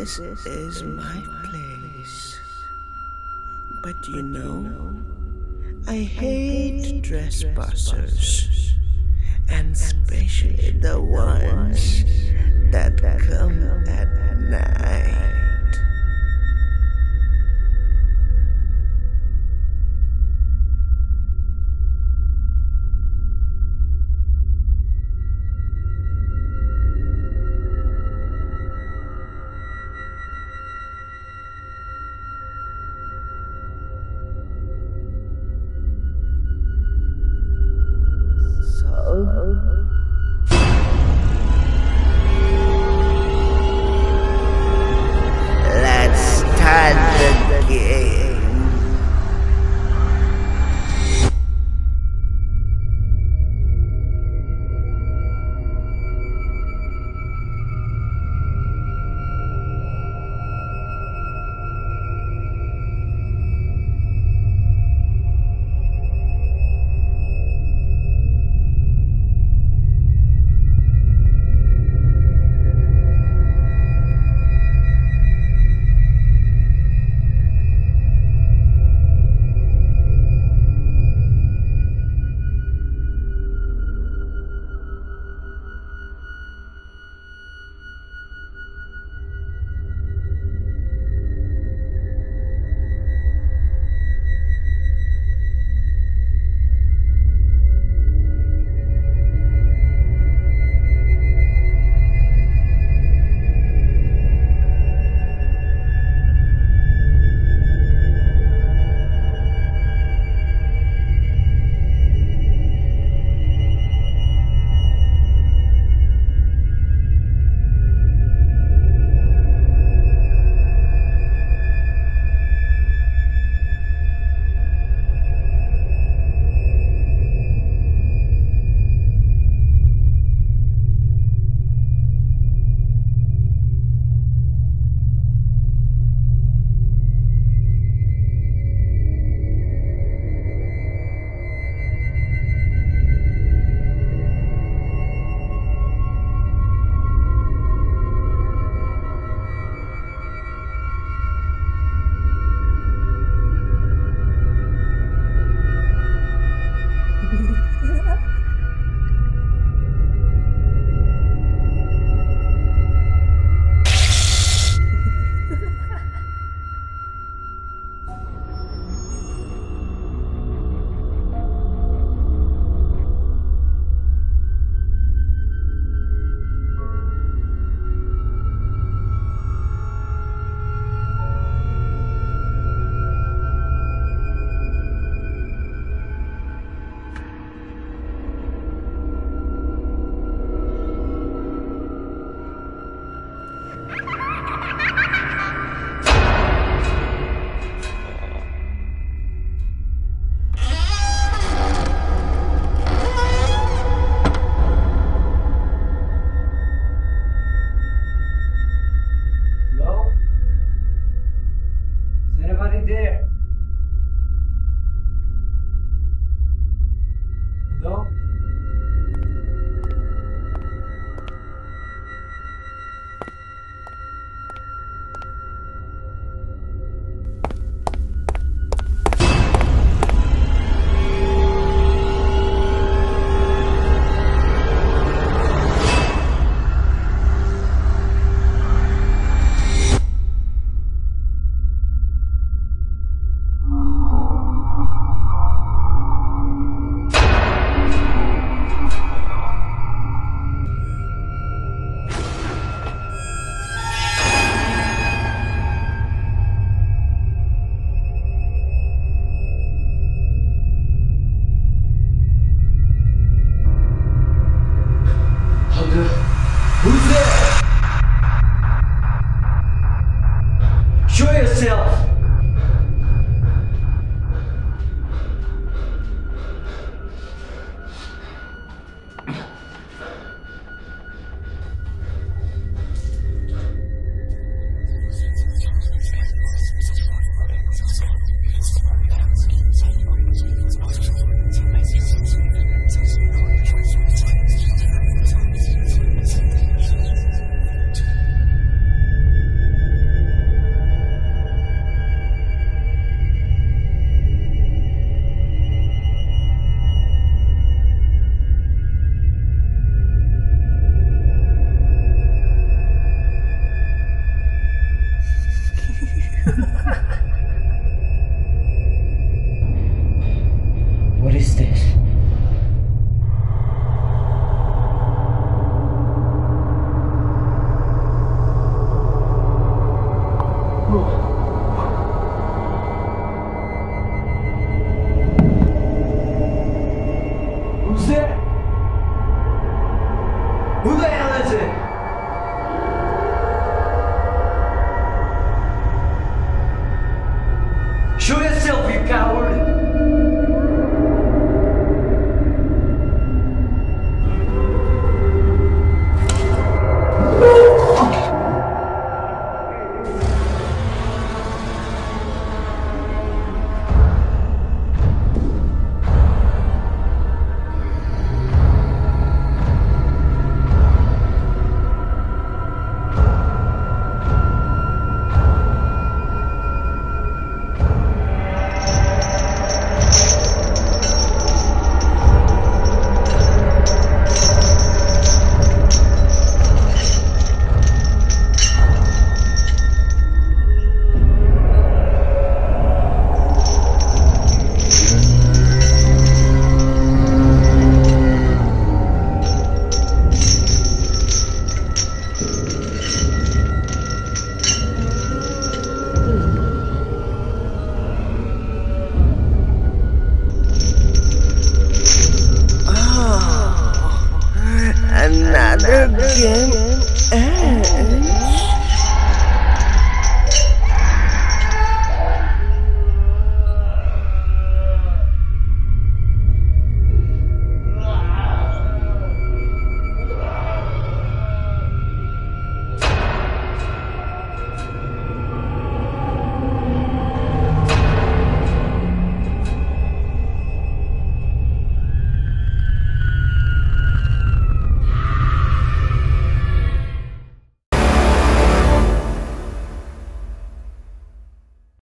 This is my place. But you know, I hate trespassers, and especially the ones that come at night. Who the Game